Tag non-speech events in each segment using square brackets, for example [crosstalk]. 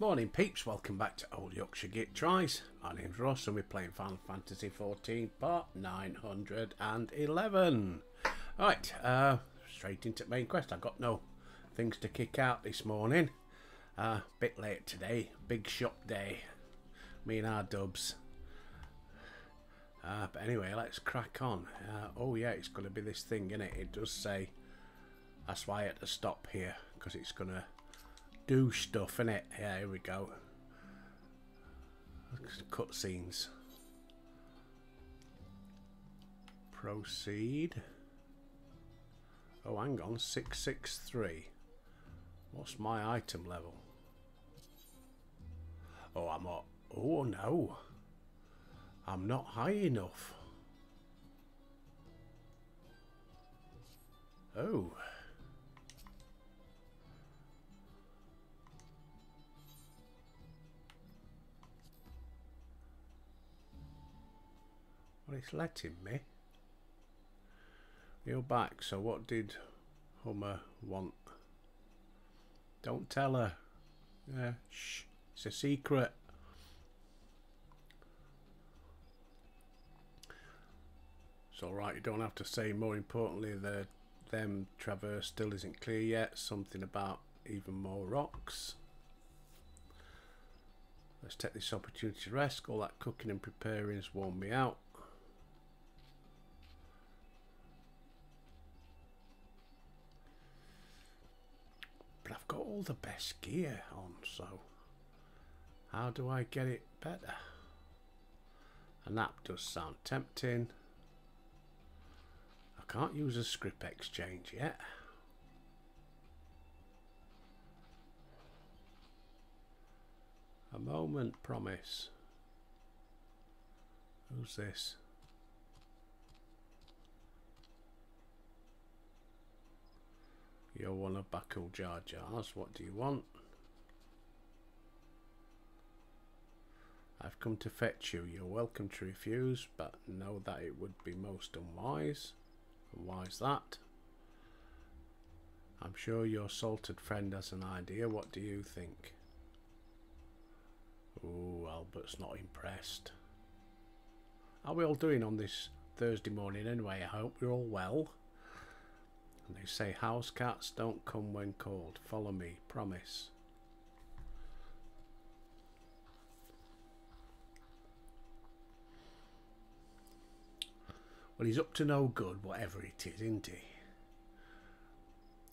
Morning peeps, welcome back to Old Yorkshire Git Tries. My name's Ross and we're playing Final Fantasy XIV part 911. Right, uh, straight into main quest. I've got no things to kick out this morning. Uh, bit late today, big shop day. Me and our dubs. Uh, but anyway, let's crack on. Uh, oh yeah, it's going to be this thing, innit? It does say, that's why I had to stop here, because it's going to do stuff, in it. Yeah, here we go. Cutscenes. Proceed. Oh, hang on. 663. What's my item level? Oh, I'm up. Oh, no. I'm not high enough. Oh. Well, it's letting me. You're back, so what did Hummer want? Don't tell her. Yeah, shh. It's a secret. It's alright, you don't have to say. More importantly, the them traverse still isn't clear yet. Something about even more rocks. Let's take this opportunity to rest. All that cooking and preparing has worn me out. Got all the best gear on, so how do I get it better? And that does sound tempting. I can't use a scrip exchange yet. A moment, promise. Who's this? You're one of Bakool Ja Ja's. What do you want? I've come to fetch you. You're welcome to refuse, but know that it would be most unwise. Why's that? I'm sure your salted friend has an idea. What do you think? Oh, Albert's not impressed. How are we all doing on this Thursday morning anyway? I hope you're all well. And they say house cats don't come when called. Follow me, promise. Well, he's up to no good, whatever it is, isn't he?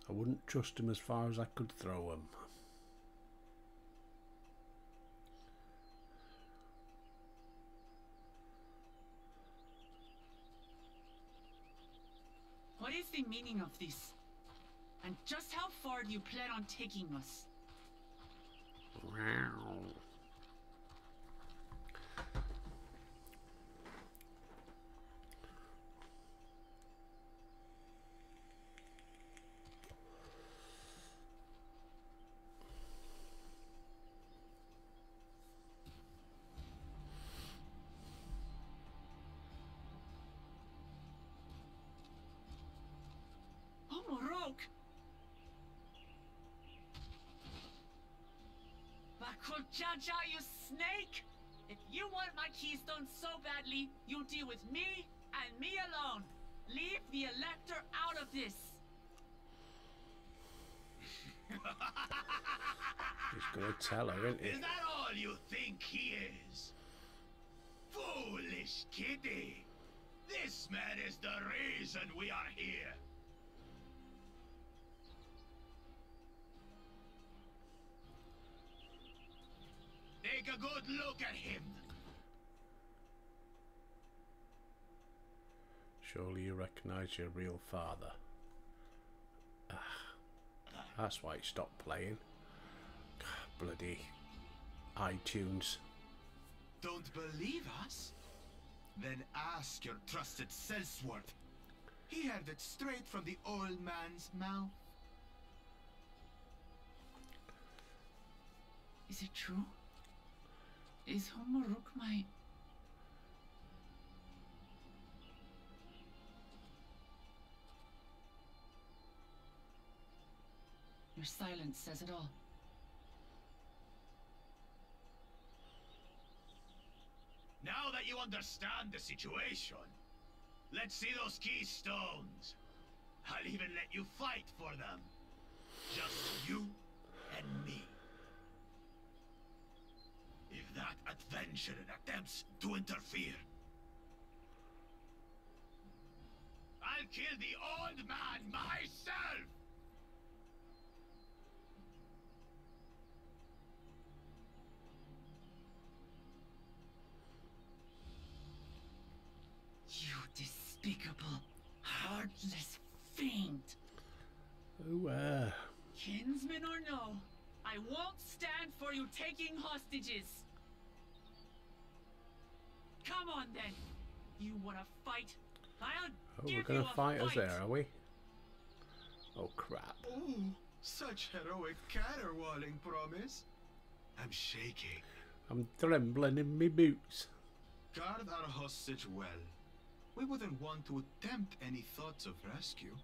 I wouldn't trust him as far as I could throw him. Is the meaning of this? And just how far do you plan on taking us? Oh, Ja Ja, you snake! If you want my keystone so badly, you'll deal with me and me alone. Leave the elector out of this. He's going to tell her, isn't he? Is that all you think he is? Foolish kitty! This man is the reason we are here. Take a good look at him. Surely you recognise your real father. Ah, that's why he stopped playing. Bloody iTunes. Don't believe us? Then ask your trusted Sellsworth. He heard it straight from the old man's mouth. Is it true? is Homo Rook my... Your silence says it all. Now that you understand the situation, let's see those keystones. I'll even let you fight for them. Just you and me. If that attempts to interfere, I'll kill the old man myself! You despicable, heartless fiend. Ooh, uh, Kinsman or no, I won't stand for you taking hostages. Come on then. You wanna fight? I'll oh, we're gonna you fight us there, are we? Oh crap! Oh, such heroic caterwauling promise. I'm shaking. I'm trembling in my boots. Guard our hostage well. We wouldn't want to attempt any thoughts of rescue.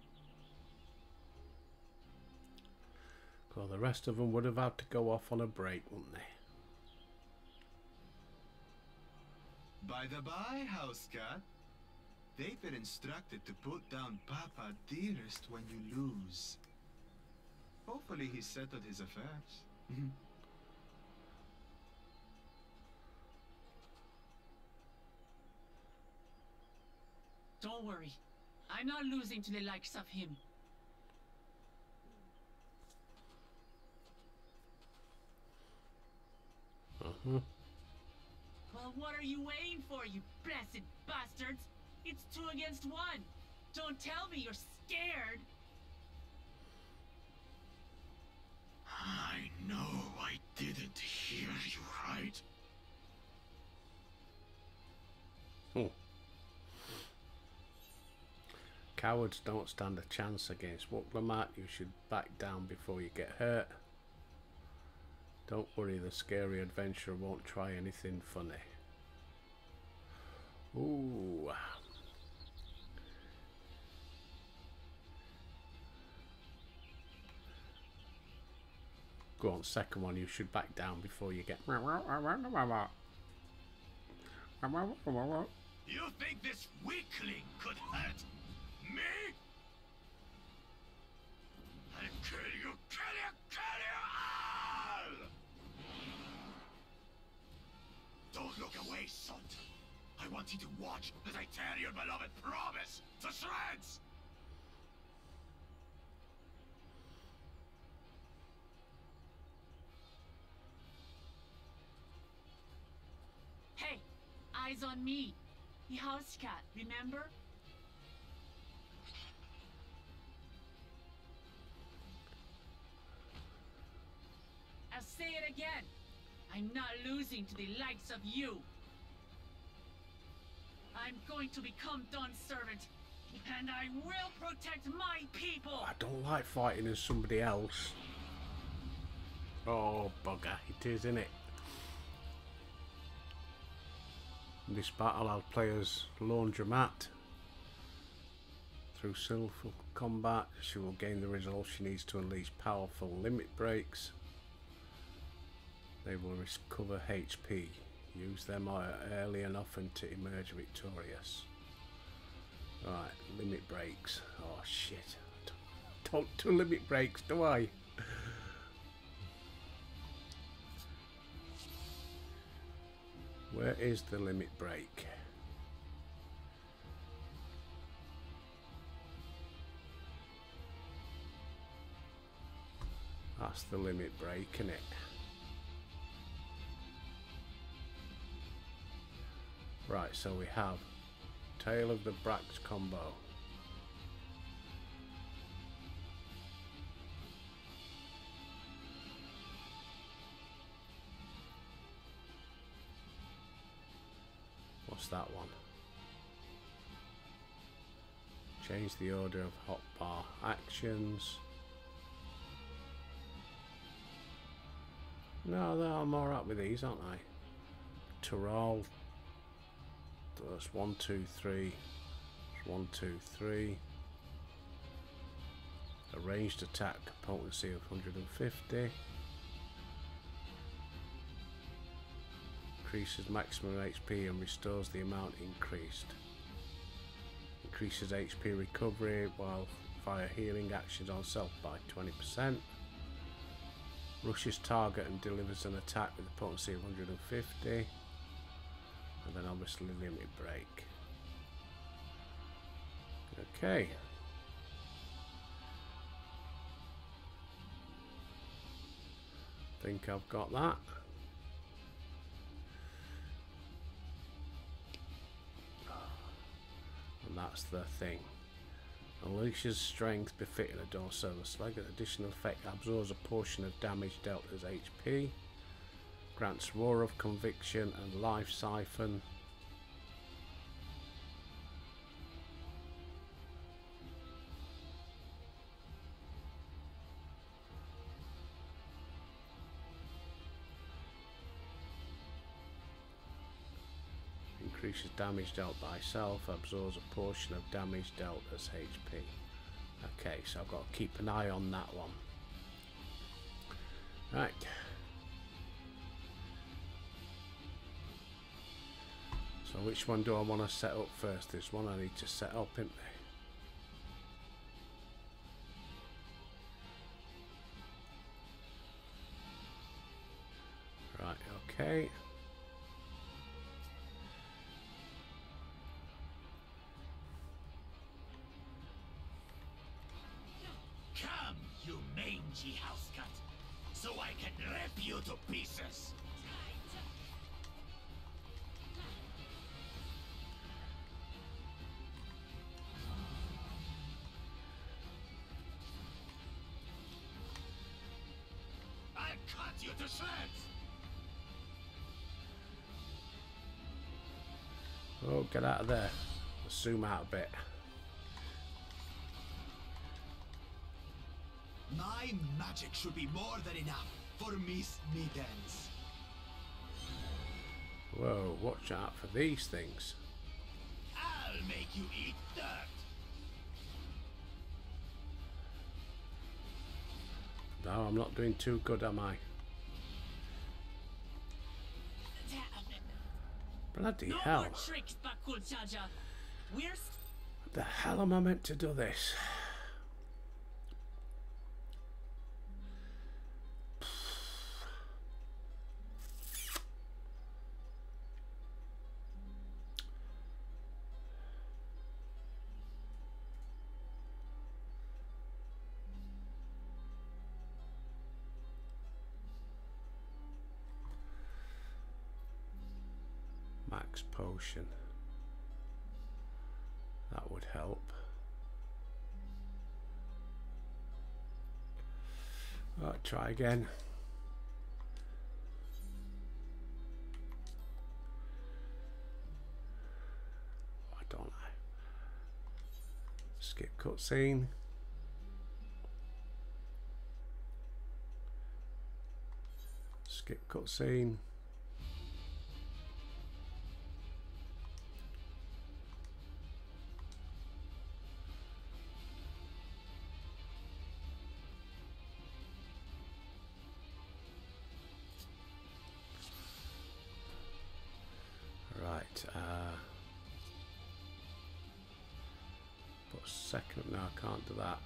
Well, the rest of them would have had to go off on a break, wouldn't they? By the by, house cat, they've been instructed to put down Papa Dearest when you lose. Hopefully he settled his affairs. Don't worry. I'm not losing to the likes of him. Uh-huh. Well, what are you waiting for, you blessed bastards? It's two against one. Don't tell me you're scared. I know I didn't hear you right. Oh. Cowards don't stand a chance against Wuk Lamat. You should back down before you get hurt. Don't worry, the scary adventurer won't try anything funny. Ooh. Go on, second one, you should back down before you get... You think this weakling could hurt me? I'll kill you, kill you, kill you all! Don't look away, son. Want you to watch as I tear your beloved promise to shreds! Hey, eyes on me. The house cat, remember? I'll say it again. I'm not losing to the likes of you. I'm going to become Don's servant, and I will protect my people. I don't like fighting as somebody else. Oh, bugger. It is, isn't it? In this battle, I'll play as Laundromat. Through skillful combat, she will gain the resolve she needs to unleash powerful limit breaks. They will recover HP. Use them uh, early and often to emerge victorious. Right, limit breaks. Oh shit. Don't do limit breaks, do I? Where is the limit break? That's the limit break, isn't it? Right, so we have Tail of the Brax combo. What's that one? Change the order of hotbar actions. No, I'm alright with these, aren't I? Tyrol. That's one, two, three. That's one, two, three. A ranged attack potency of 150. increases maximum HP and restores the amount increased. Increases HP recovery while fire healing actions on self by 20%. Rushes target and delivers an attack with a potency of 150. And then obviously limit break. Okay. Think I've got that. And that's the thing. Unleashes strength befitting a Dorsola Slag. An additional effect absorbs a portion of damage dealt as HP. Grants Roar of Conviction and Life Siphon. Increases damage dealt by self, absorbs a portion of damage dealt as HP. Okay, so I've got to keep an eye on that one. Right. So which one do I want to set up first? This one I need to set up, isn't there? Right, okay. Come, you mangy housecut, so I can rip you to pieces. You to shreds. Oh, get out of there. Zoom out a bit. My magic should be more than enough for Miss Mittens. Whoa, watch out for these things. I'll make you eat dirt. No, I'm not doing too good, am I? Bloody No hell. tricks, Bakool Ja Ja. We're s- What the hell am I meant to do this? Potion. That would help. Right, try again. Why don't I? Skip cutscene. Skip cutscene. I that.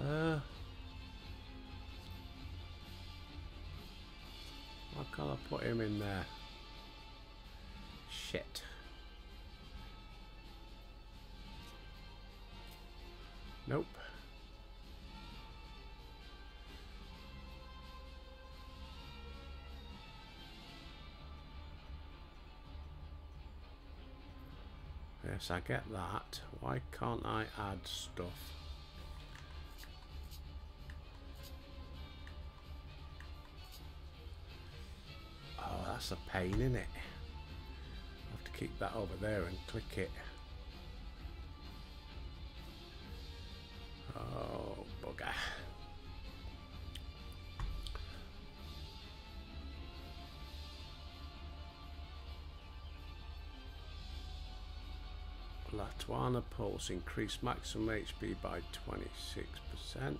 Uh, can't I put him in there? Nope. Yes, I get that. Why can't I add stuff? Oh, that's a pain, isn't it? Keep that over there and click it. Oh, bugger. Latuana pulse increase maximum HP by 26%.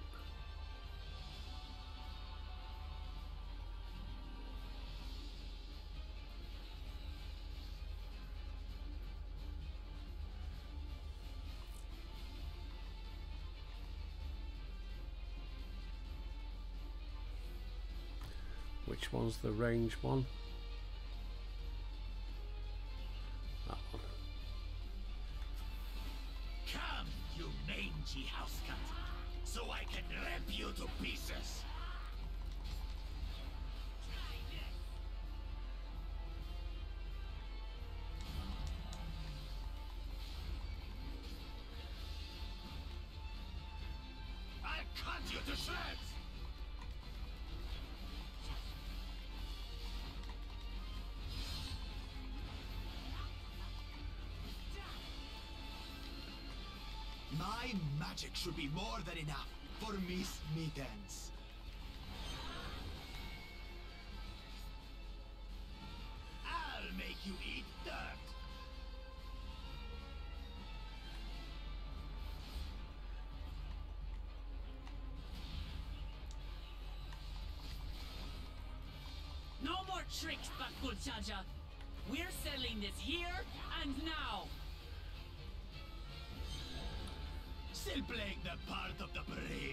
One's the range one? My magic should be more than enough for Miss Mittens. I'll make you eat dirt! No more tricks, Bakul Jaja. We're settling this here and now. Still playing the part of the brave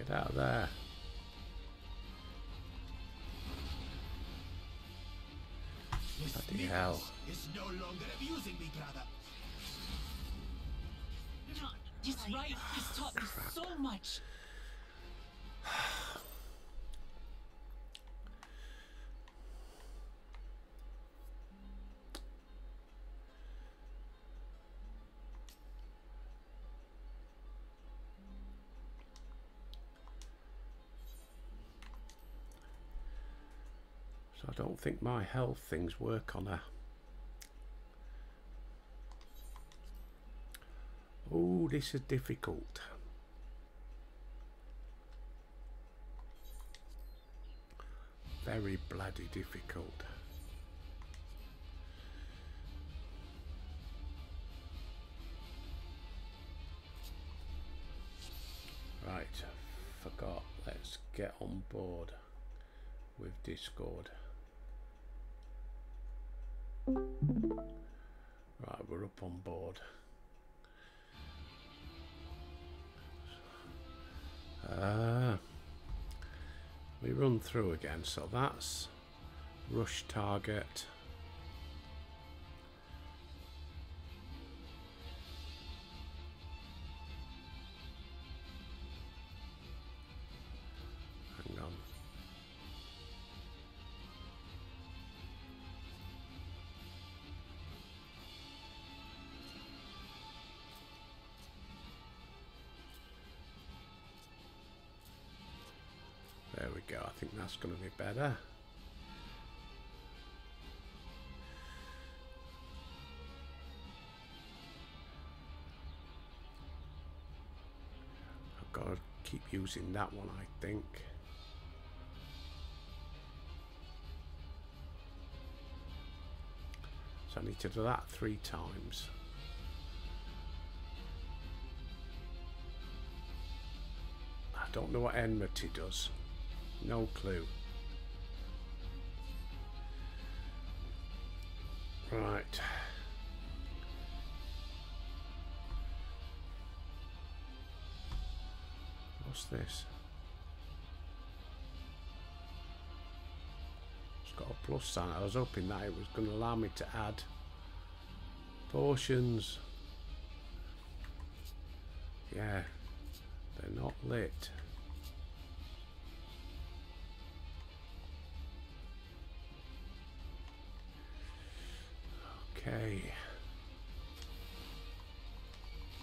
Get out of there. Miss Bloody hell. is no longer abusing me, brother. He's right. He's taught me so much. So I don't think my health things work on her. Oh, this is difficult. Very bloody difficult. Right, forgot. Let's get on board with Discord. Right, we're up on board. Uh, we run through again, so that's rush target. That's going to be better. I've got to keep using that one, I think. So I need to do that three times. I don't know what enmity does. No clue. Right. What's this? It's got a plus sign. I was hoping that it was going to allow me to add portions. Yeah, they're not lit. Okay.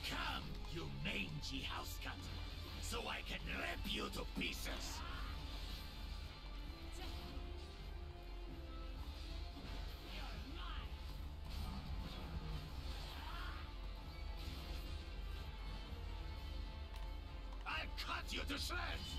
Come, you mangy house cat, so I can rip you to pieces. I'll cut you to shreds!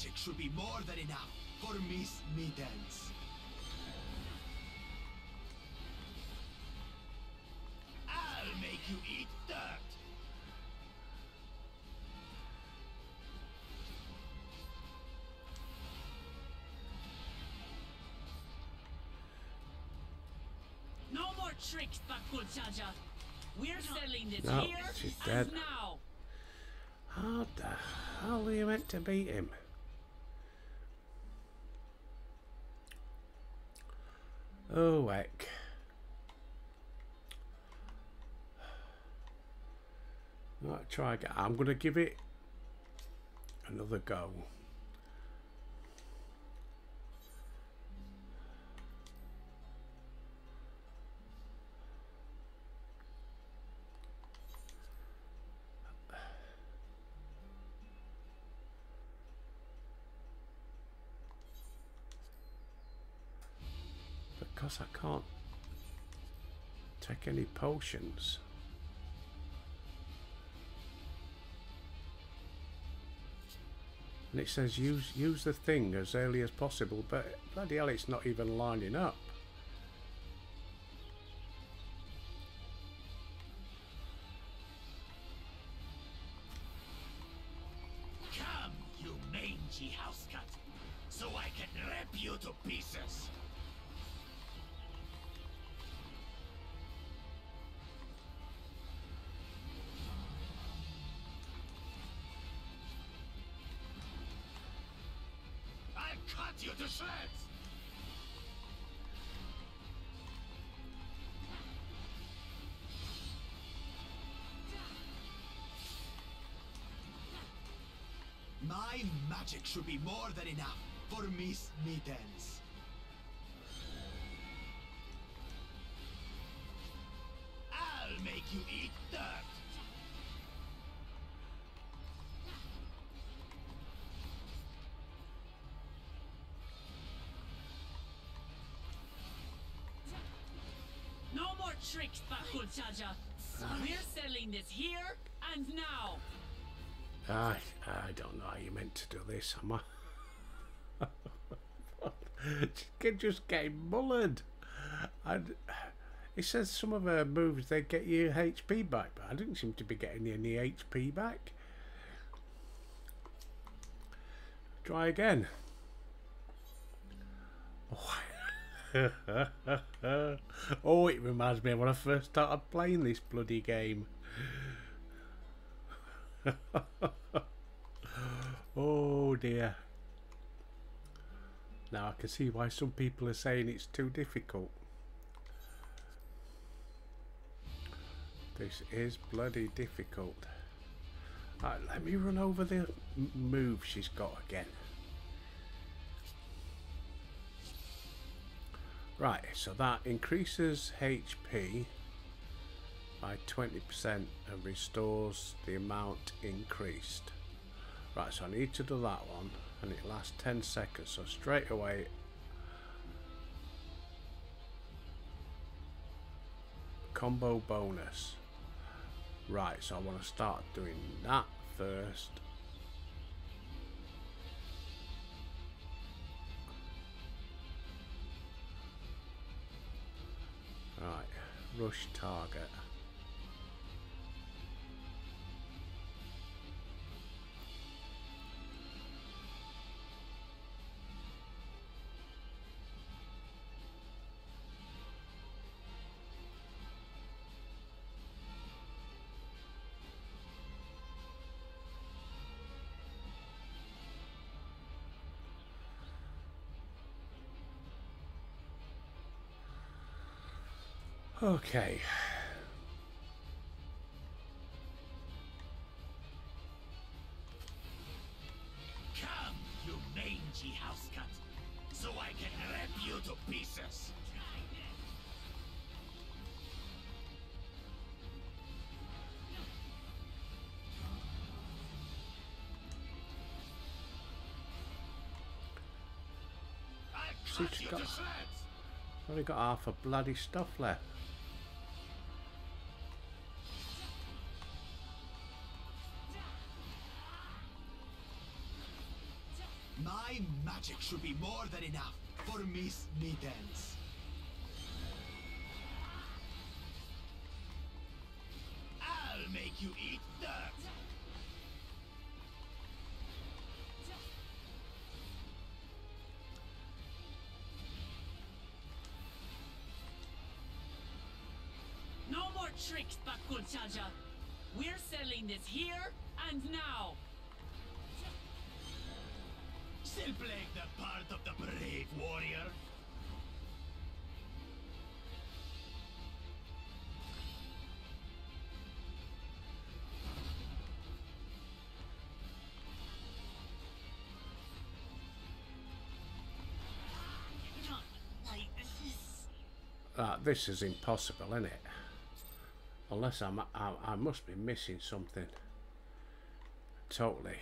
Magic should be more than enough for Miss Mittens. I'll make you eat dirt! No more tricks, Bakul Jaja. We're selling this No, here she's and dead. now. How the hell are you meant to beat him? Oh, heck. Right, try again. I'm going to give it another go. I can't take any potions. And it says use use the thing as early as possible, but bloody hell, it's not even lining up. Magic should be more than enough for Miss Mittens. I'll make you eat dirt! No more tricks, Bakool Ja Ja. We're selling this here and now. I I don't know how you meant to do this, am I? [laughs] Just just getting mullered. And it says some of her moves they get you HP back, but I didn't seem to be getting any HP back. Try again. Oh. [laughs] oh, it reminds me of when I first started playing this bloody game. [laughs] oh dear. Now I can see why some people are saying it's too difficult. This is bloody difficult. Right, let me run over the move she's got again. Right, so that increases HP by 20% and restores the amount increased. Right, so I need to do that one and it lasts 10 seconds. So straight away, combo bonus. Right, so I want to start doing that first. Right, rush target. Okay. Come, you mangy house cut, so I can rip you to pieces. I'll cut you got- shreds. Only got half a bloody stuff left. Should be more than enough for Miss Mittens. I'll make you eat dirt. No more tricks, Bakool Ja Ja. We're selling this here and now. Still playing the part of the brave warrior. Uh, this is impossible, isn't it? Unless I'm, I, I must be missing something. Totally.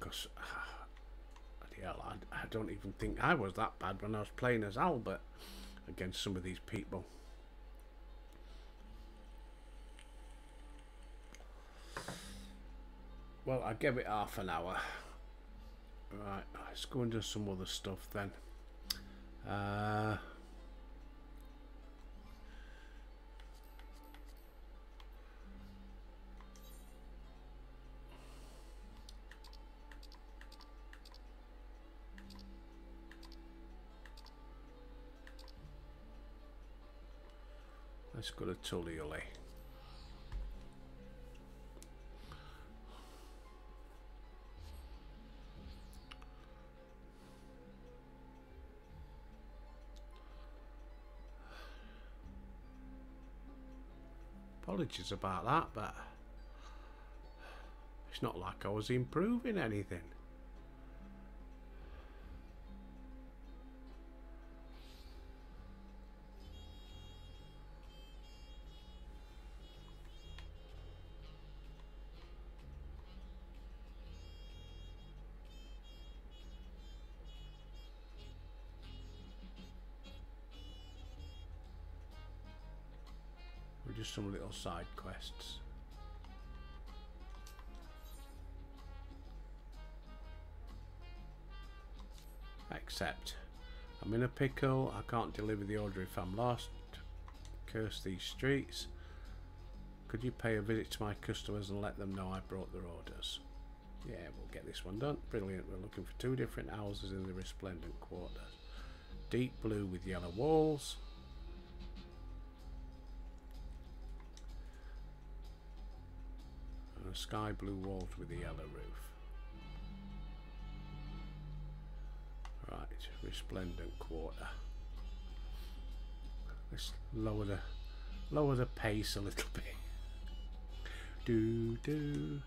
Because, [sighs] bloody hell, I, I don't even think I was that bad when I was playing as Albert against some of these people. Well, I gave it half an hour. Right, let's go and do some other stuff then. Uh, let's go to Tuliyollal. Apologies about that, but it's not like I was improving anything. Just some little side quests. Accept. I'm in a pickle. I can't deliver the order if I'm lost. Curse these streets. Could you pay a visit to my customers and let them know I brought their orders? Yeah, we'll get this one done. Brilliant. We're looking for two different houses in the resplendent quarter. Deep blue with yellow walls. And sky blue walls with a yellow roof. Right, resplendent quarter. Let's lower the lower the pace a little bit. [laughs] Do do.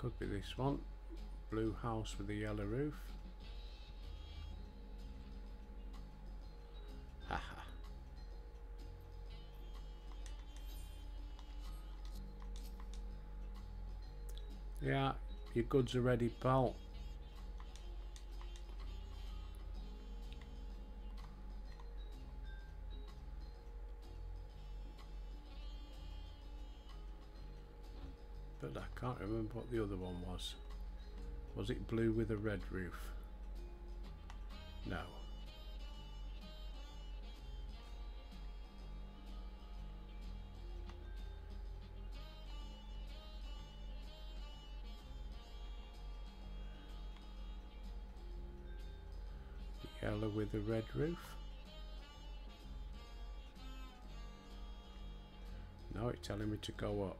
Could be this one. Blue house with the yellow roof. Haha. yeah, your goods are ready, pal. What the other one was. Was it blue with a red roof? No. Yellow with a red roof? No, it's telling me to go up.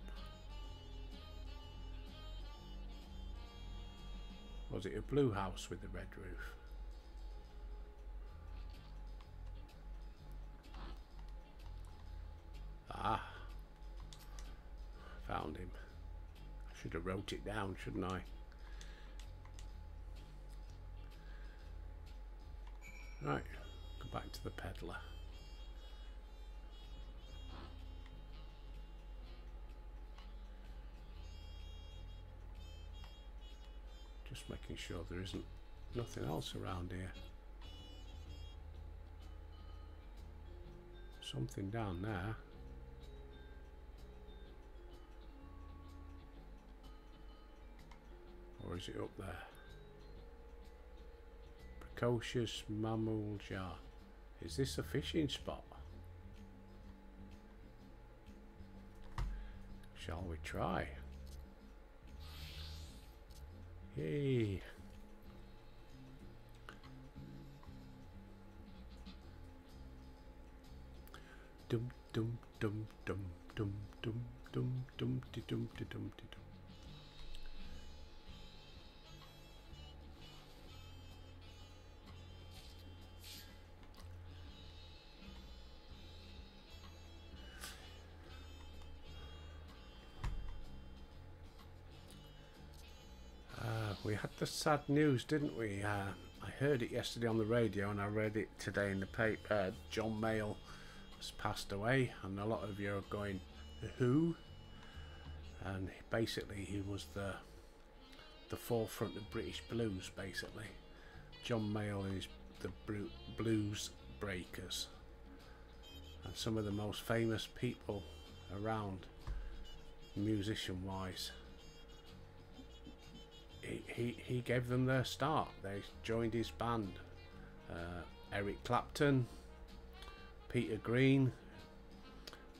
Was it a blue house with a red roof? Ah, found him. I should have wrote it down, shouldn't I? Right, go back to the peddler. Just making sure there isn't nothing else around here. Something down there. Or is it up there? Precocious mammal jar. Is this a fishing spot? Shall we try? Yay. Dum dum dum dum dum dum dum dum dum dum dum dum sad news, didn't we? Uh, I heard it yesterday on the radio and I read it today in the paper. Uh, John Mayall has passed away, and a lot of you are going, who? And basically, he was the the forefront of British blues. Basically, John Mayall is the blues breakers, and some of the most famous people around, musician-wise he, he, gave them their start. They joined his band. Uh, Eric Clapton, Peter Green,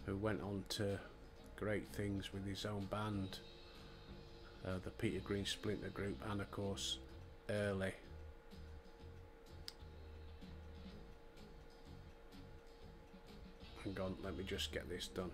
who went on to great things with his own band, uh, the Peter Green Splinter Group, and of course, Early. Hang on, let me just get this done.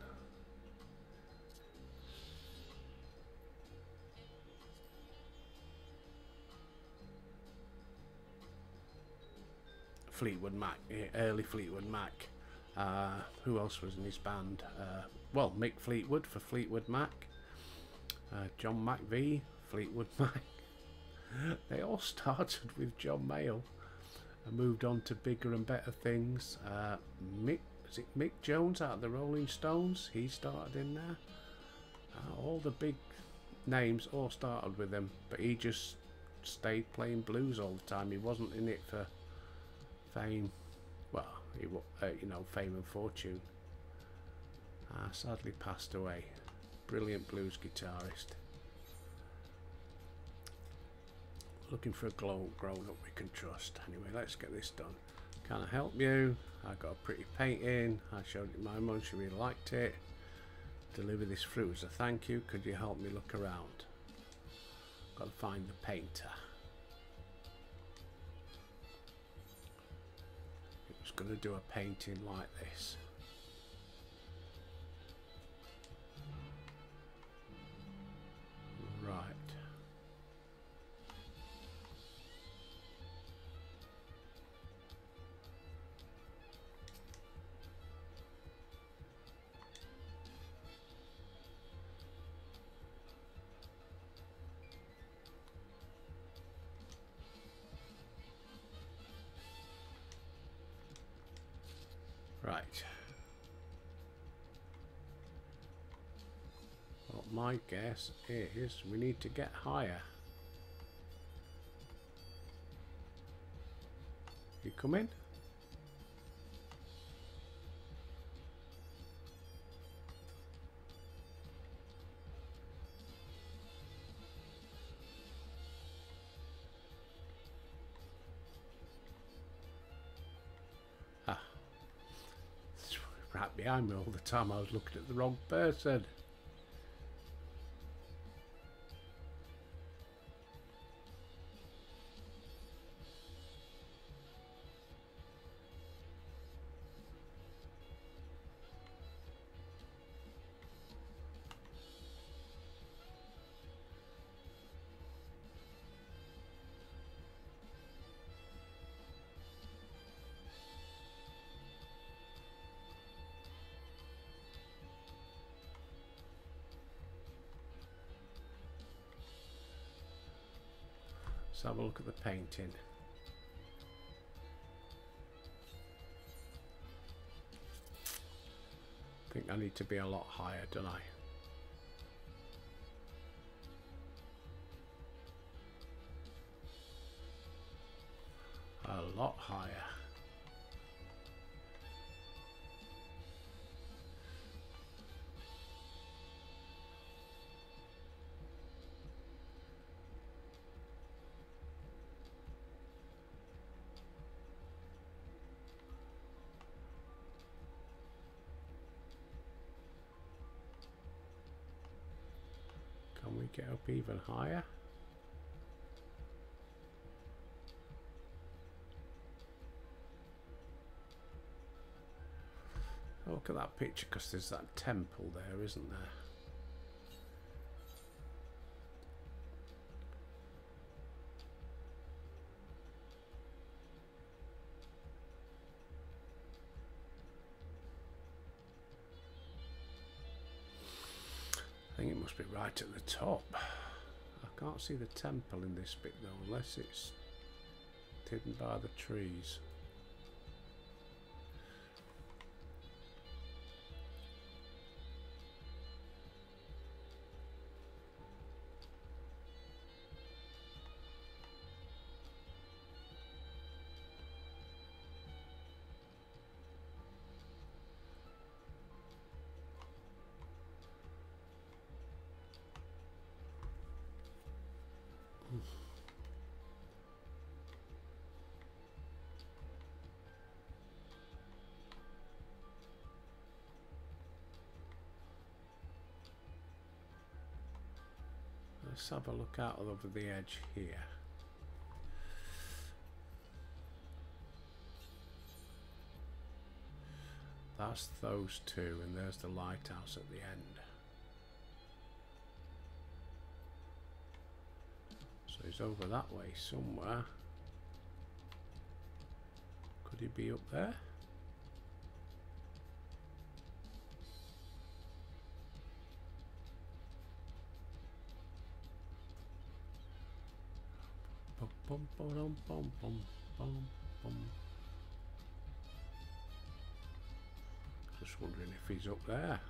Fleetwood Mac, eh, early Fleetwood Mac. Uh, who else was in his band? Uh, well, Mick Fleetwood for Fleetwood Mac. Uh, John McVie, Fleetwood [laughs] Mac. they all started with John Mayall and moved on to bigger and better things. Uh, Mick, is it Mick Jones out of the Rolling Stones? He started in there. Uh, all the big names all started with him, but he just stayed playing blues all the time. He wasn't in it for fame, well, he, uh, you know, fame and fortune. Uh, sadly passed away. Brilliant blues guitarist. Looking for a grown up we can trust. Anyway, let's get this done. Can I help you? I got a pretty painting. I showed it my mum. She really liked it. Deliver this fruit as a thank you. Could you help me look around? Got to find the painter. Going to do a painting like this. Right. My guess is we need to get higher. You coming? Ah. [laughs] It's right behind me all the time. I was looking at the wrong person. Have a look at the painting. I think I need to be a lot higher, don't I? A lot higher. Get up even higher? Look at that picture because there's that temple there, isn't there? Right at the top. I can't see the temple in this bit though, unless it's hidden by the trees. Let's have a look out over the edge here. That's those two, and there's the lighthouse at the end. So he's over that way somewhere. Could he be up there? Bum, bum, bum, bum, bum, bum. Just wondering if he's up there.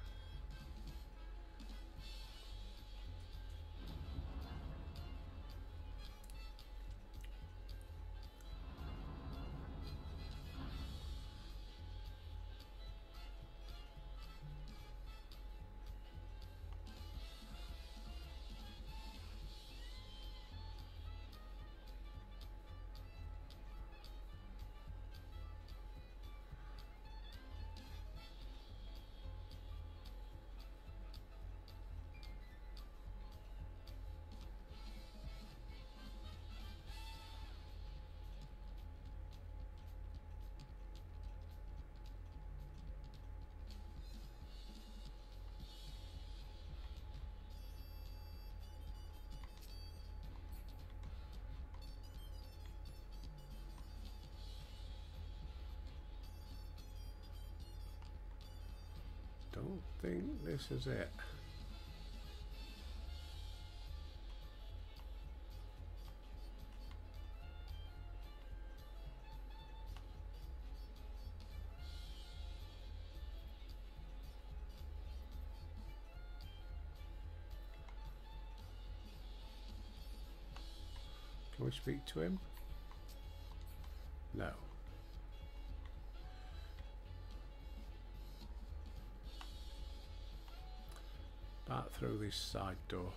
don't think this is it. Can we speak to him? No. Through this side door.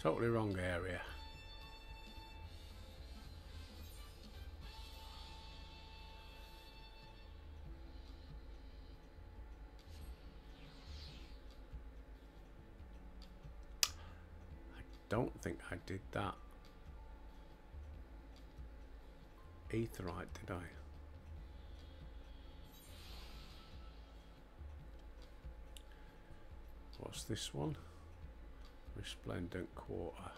Totally wrong area. I don't think I did that. Aetheryte, did I? What's this one? Resplendent quarter.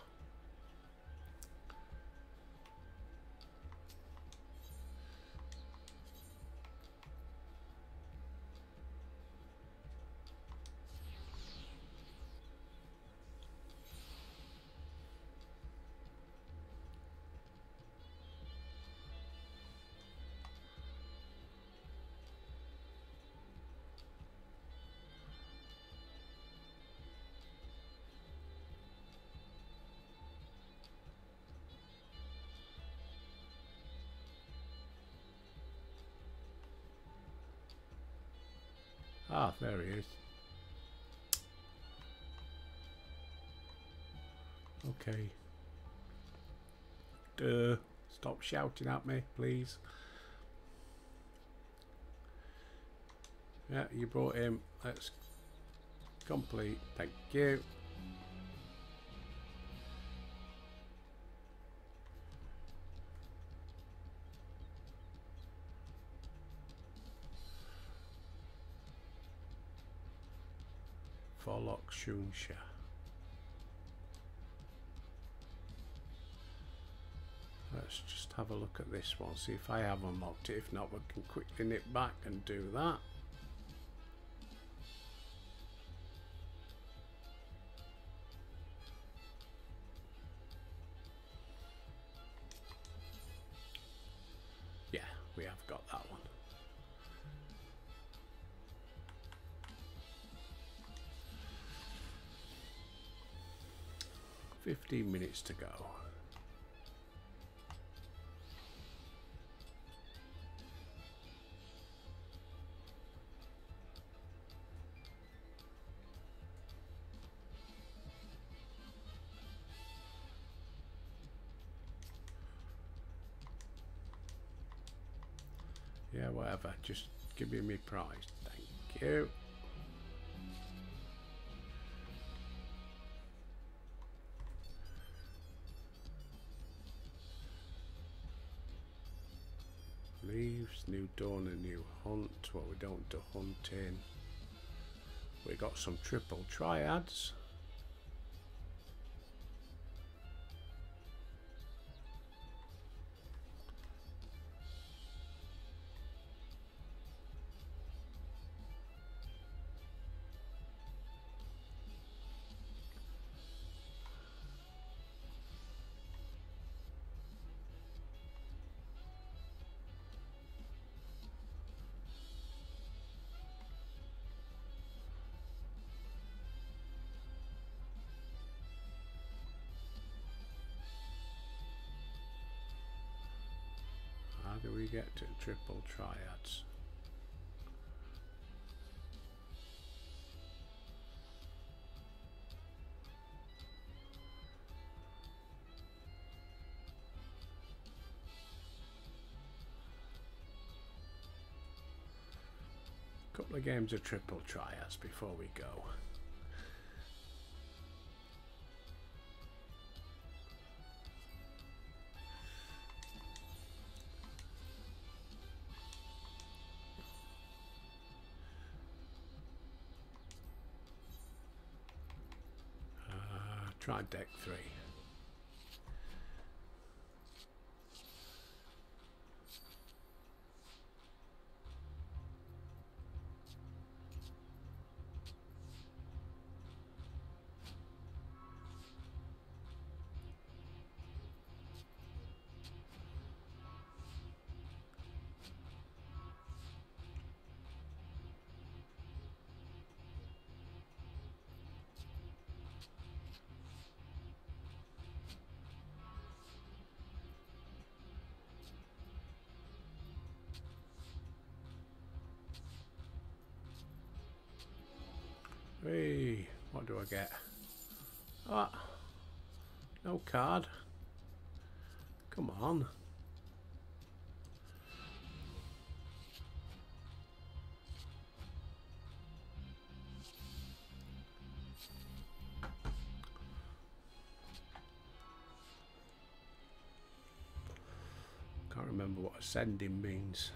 There he is. Okay. Duh. Stop shouting at me, please. Yeah, you brought him. Let's complete. Thank you. Forlock Shunsha. Let's just have a look at this one, see if I have unlocked it. If not, we can quickly nip back and do that. 50 minutes to go. Yeah, whatever. Just give me my prize. Thank you. Dawn, a new hunt. Well, we don't do hunting. We got some triple triads. Triple triads? A couple of games of triple triads before we go. I get? Ah, no card. Come on. Can't remember what ascending means.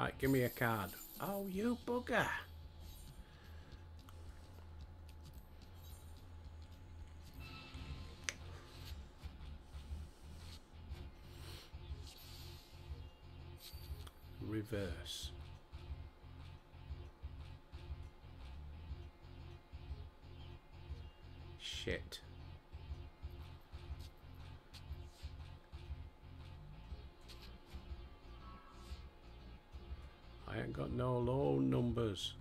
Right, give me a card. Oh, you bugger. Reverse. Shit. Ain't got no low numbers.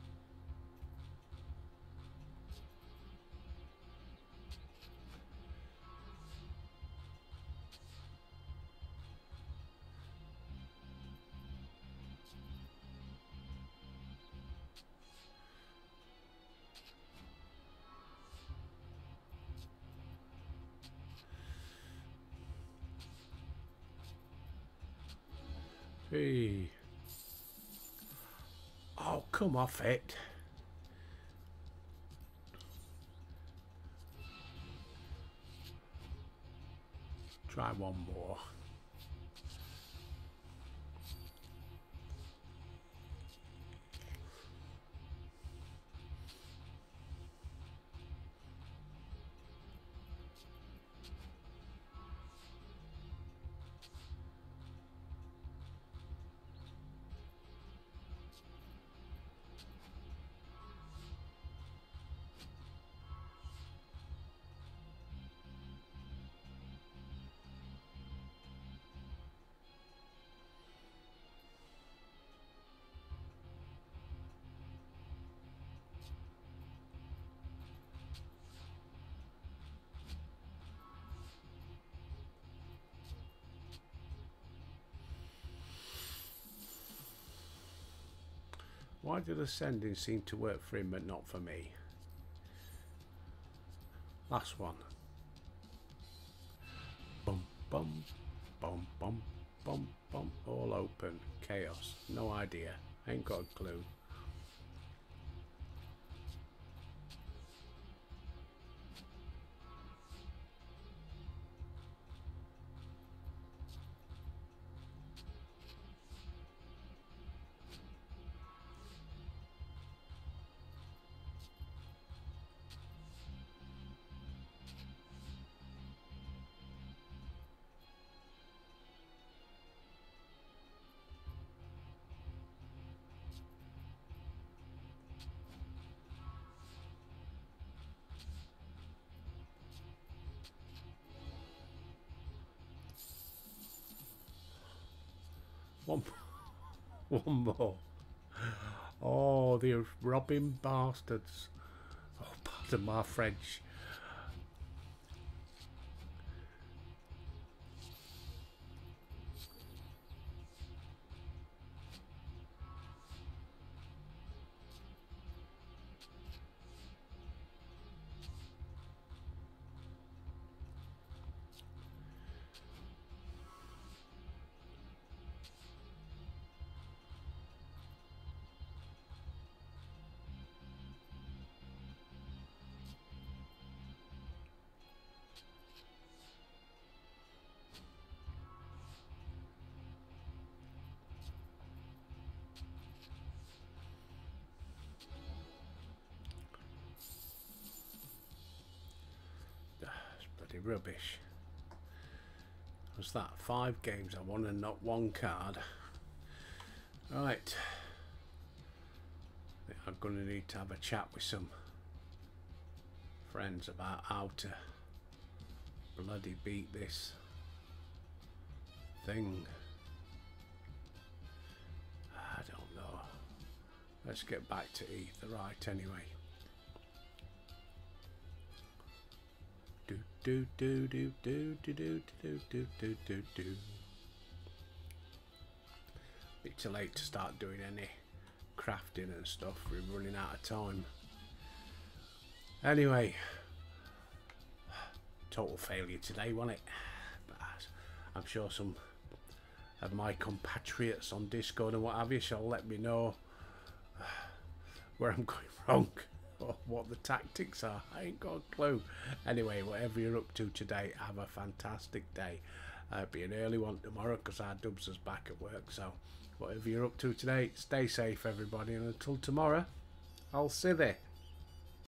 Hey. Come off it. Try one more. Why did ascending seem to work for him but not for me? Last one. bum, bum, bum, bum, bum. Bum. All open. Chaos. No idea. Ain't got a clue. One more. Oh, the robbing bastards. Oh, pardon my French. Rubbish. Was that five games I won and not one card? Right. I'm going to need to have a chat with some friends about how to bloody beat this thing. I don't know. Let's get back to Aetheryte anyway. Do do do do do do do do do do do Bit too late to start doing any crafting and stuff. We're running out of time. Anyway, total failure today, wasn't it? But I'm sure some of my compatriots on Discord and what have you shall let me know where I'm going wrong what the tactics are. I ain't got a clue. Anyway, whatever you're up to today, have a fantastic day. Uh, be an early one tomorrow because our Dubs is back at work. So, whatever you're up to today, stay safe, everybody. And until tomorrow, I'll see you there.